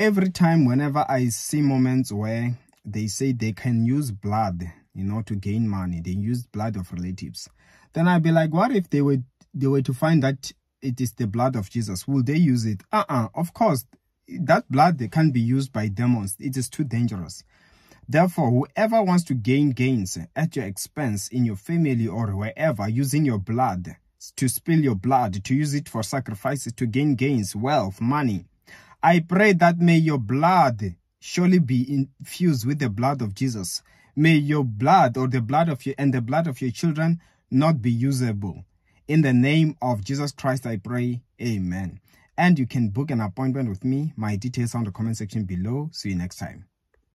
every time whenever I see moments where they say they can use blood, you know, to gain money, they use blood of relatives, then I'd be like, what if they were they were to find that it is the blood of Jesus? Will they use it? Uh-uh. Of course, that blood can be used by demons. It is too dangerous. Therefore, whoever wants to gain gains at your expense in your family or wherever using your blood, to spill your blood, to use it for sacrifices, to gain gains, wealth, money, I pray that may your blood surely be infused with the blood of Jesus. May your blood or the blood of your and the blood of your children not be usable. In the name of Jesus Christ, I pray. Amen. And you can book an appointment with me. My details are on the comment section below. See you next time.